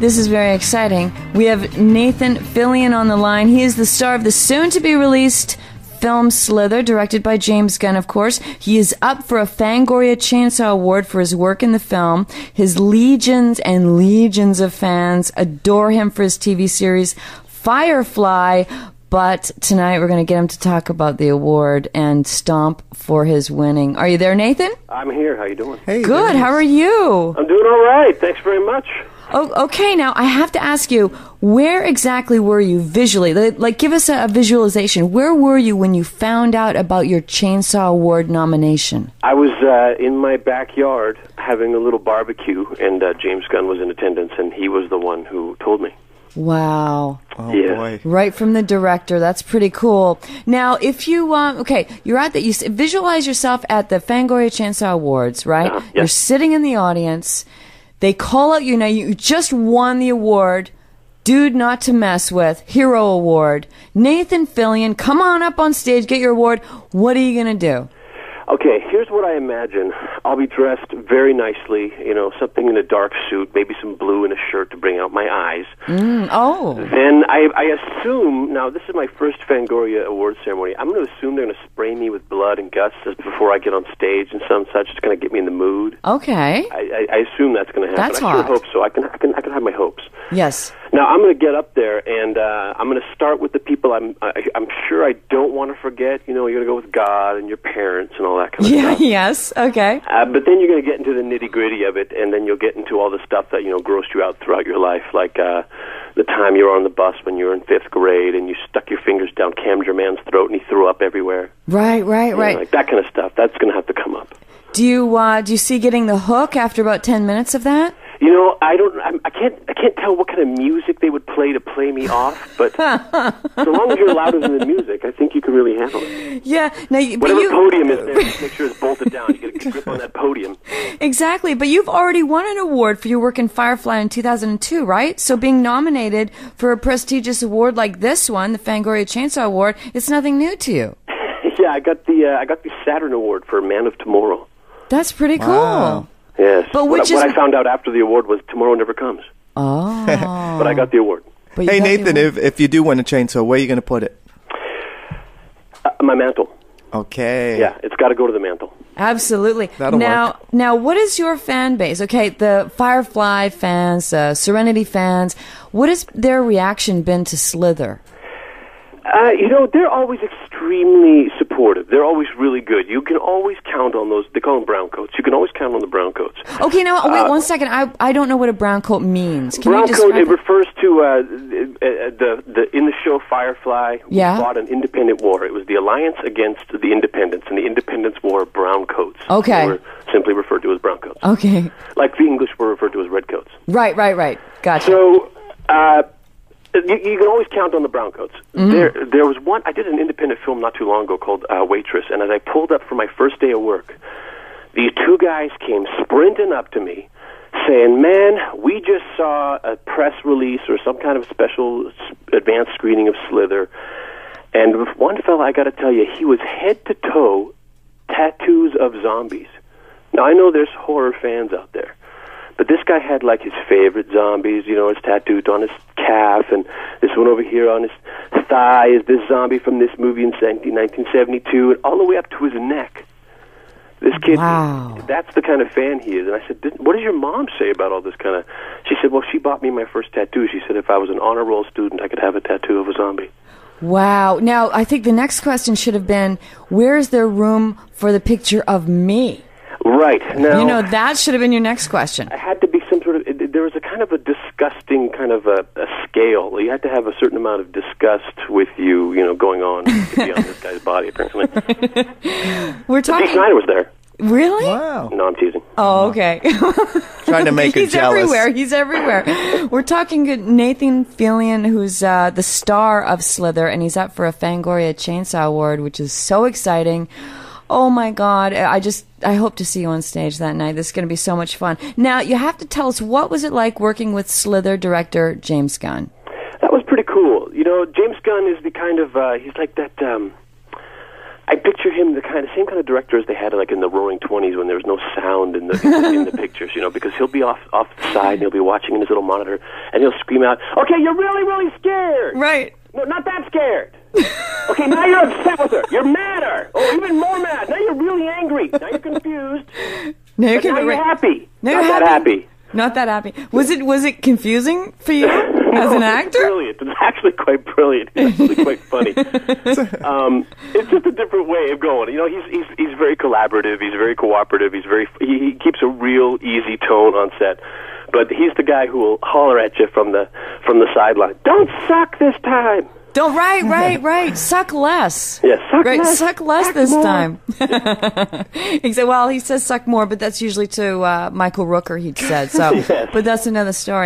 This is very exciting. We have Nathan Fillion on the line. He is the star of the soon to be released film Slither, directed by James Gunn, of course. He is up for a Fangoria Chainsaw Award for his work in the film. His legions and legions of fans adore him for his TV series Firefly. But tonight we're going to get him to talk about the award and stomp for his winning. Are you there, Nathan? I'm here. How you doing? Hey, Good. How are you? I'm doing all right. Thanks very much. Oh, okay, now I have to ask you, where exactly were you visually? Like, like, give us a, a visualization. Where were you when you found out about your Chainsaw Award nomination? I was uh, in my backyard having a little barbecue, and uh, James Gunn was in attendance, and he was the one who told me. Wow. Oh Yeah. boy. Right from the director. That's pretty cool. Now, if you, um, okay, you're at the, you s- visualize yourself at the Fangoria Chainsaw Awards, right? Uh-huh, You're sitting in the audience. They call out you now. You just won the award. Dude not to mess with. Hero award. Nathan Fillion, come on up on stage, get your award. What are you going to do? Okay, here's what I imagine. I'll be dressed very nicely, you know, something in a dark suit, maybe some blue in a shirt to bring out my eyes. Mm, oh. Then I, I assume, now this is my first Fangoria Award ceremony, I'm going to assume they're going to spray me with blood and guts just before I get on stage and some such. It's going to get me in the mood. Okay. I, I, I assume that's going to happen. That's I sure hope so. I can, I can, I can have my hopes. Yes. Now I'm going to get up there, and uh, I'm going to start with the people I'm. I, I'm sure I don't want to forget. You know, you're going to go with God and your parents and all that kind of Yeah, stuff. yes. Okay. Uh, but then you're going to get into the nitty gritty of it, and then you'll get into all the stuff that you know grossed you out throughout your life, like uh, the time you were on the bus when you were in fifth grade and you stuck your fingers down Camger Man's throat and he threw up everywhere. Right, right, You know, right. like that kind of stuff. That's going to have to come up. Do you uh, do you see getting the hook after about ten minutes of that? You know, I don't. I'm, I can't. I can't tell what kind of music they would play to play me off. But so long as you're louder than the music, I think you can really handle it. Yeah. Now, you, Whatever you podium is there, make sure it's bolted down. You get a grip on that podium. exactly. But you've already won an award for your work in Firefly in 2002, right? So being nominated for a prestigious award like this one, the Fangoria Chainsaw Award, it's nothing new to you. yeah, I got the uh, I got the Saturn Award for Man of Tomorrow. That's pretty cool. Wow. Yes. But what, which what is- I found out after the award was Tomorrow Never Comes. Oh. But I got the award. But Hey Nathan, if if you do win a chainsaw, where are you going to put it? Uh, my mantle. Okay. Yeah, it's got to go to the mantle. Absolutely. That'll now, work. now, what is your fan base? Okay, the Firefly fans, uh, Serenity fans. What has their reaction been to Slither? Uh, you know, they're always extremely supportive. They're always really good. You can always count on those. They call them brown coats. You can always count on the brown coats. Okay, now wait Uh, one second. I I don't know what a brown coat means. Can brown coat. It it? refers to uh, the, uh, the the in the show Firefly. Yeah. fought an independent war. It was the alliance against the independents, and the independents wore brown coats. Okay. They were simply referred to as brown coats, Okay. like the English were referred to as red coats. Right, right, right. Gotcha. So, uh, you, you can always count on the browncoats. Mm-hmm. There, there was one. I did an independent film not too long ago called uh, Waitress, and as I pulled up for my first day of work, these two guys came sprinting up to me, saying, "Man, we just saw a press release or some kind of special advanced screening of Slither." And with one fella, I got to tell you, he was head to toe tattoos of zombies. Now I know there's horror fans out there, but this guy had like his favorite zombies. You know, it's tattooed on his calf, and this one over here on his thigh is this zombie from this movie in 1972, and all the way up to his neck. This kid, Wow. that's the kind of fan he is. And I said, "What does your mom say about all this kind of?" She said, "Well, she bought me my first tattoo. She said if I was an honor roll student, I could have a tattoo of a zombie." wow. Now, I think the next question should have been, where is there room for the picture of me? Right now, You know, that should have been your next question. it had to be some sort of. It, there was a kind of a disgusting kind of a, a scale. You had to have a certain amount of disgust with you, you know, going on to be on this guy's body. Apparently, We're Dee talking. Snider was there. Really? Wow. No, I'm teasing. Oh, okay. Trying to make her He's jealous. everywhere. He's everywhere. We're talking to Nathan Fillion, who's uh, the star of Slither, and he's up for a Fangoria Chainsaw Award, which is so exciting. Oh my God! I just I hope to see you on stage that night. This is going to be so much fun. Now you have to tell us what was it like working with Slither director James Gunn. That was pretty cool. You know, James Gunn is the kind of uh, he's like that um, I picture him the kind of same kind of director as they had like in the Roaring Twenties when there was no sound in the in, the- in the pictures, you know, because he'll be off off the side and he'll be watching in his little monitor and he'll scream out, "Okay, you're really really scared." Right. No, not that scared. Okay, now you're upset with her. You're madder. Oh, even more mad. Now you're really angry. Now you're confused. Now you're, now you're happy. Now not you're that happy. Not that happy. Was it was it confusing for you as an it's actor? brilliant. It's actually quite brilliant. It's actually quite funny. Um, it's just a different way of going. You know, he's he's he's very collaborative. He's very cooperative. He's very he, he keeps a real easy tone on set. But he's the guy who will holler at you from the from the sideline. Don't suck this time. Don't right, right, right. Suck less. Yeah, suck Right, less. suck less suck this more. time. he said, well, he says suck more, but that's usually to uh, Michael Rooker, he'd said. So, Yes. but that's another story.